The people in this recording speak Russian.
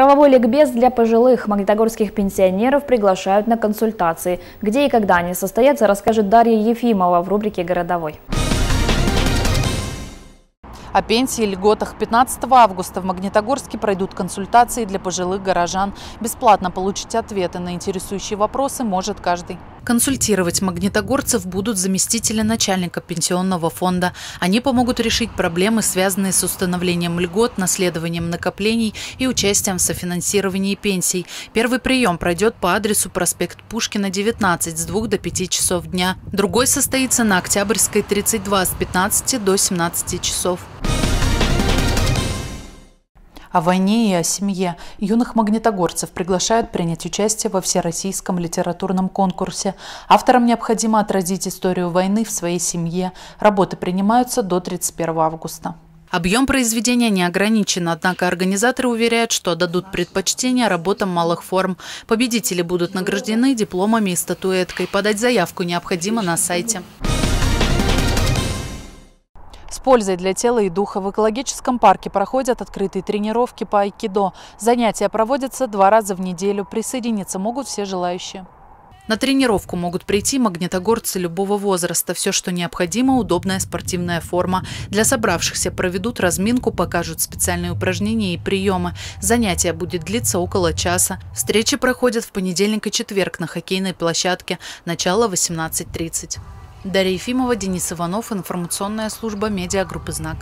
Правовой ликбез для пожилых магнитогорских пенсионеров приглашают на консультации. Где и когда они состоятся, расскажет Дарья Ефимова в рубрике «Городовой». О пенсии и льготах 15 августа в Магнитогорске пройдут консультации для пожилых горожан. Бесплатно получить ответы на интересующие вопросы может каждый. Консультировать магнитогорцев будут заместители начальника пенсионного фонда. Они помогут решить проблемы, связанные с установлением льгот, наследованием накоплений и участием в софинансировании пенсий. Первый прием пройдет по адресу проспект Пушкина, 19 с 2 до 5 часов дня. Другой состоится на Октябрьской, 32 с 15 до 17 часов о войне и о семье. Юных магнитогорцев приглашают принять участие во всероссийском литературном конкурсе. Авторам необходимо отразить историю войны в своей семье. Работы принимаются до 31 августа. Объем произведения не ограничен, однако организаторы уверяют, что дадут предпочтение работам малых форм. Победители будут награждены дипломами и статуэткой. Подать заявку необходимо на сайте пользой для тела и духа в экологическом парке проходят открытые тренировки по айкидо. Занятия проводятся два раза в неделю. Присоединиться могут все желающие. На тренировку могут прийти магнитогорцы любого возраста. Все, что необходимо, удобная спортивная форма. Для собравшихся проведут разминку, покажут специальные упражнения и приемы. Занятие будет длиться около часа. Встречи проходят в понедельник и четверг на хоккейной площадке. Начало 18.30. Дарья Ефимова, Денис Иванов, информационная служба медиагруппы «Знак».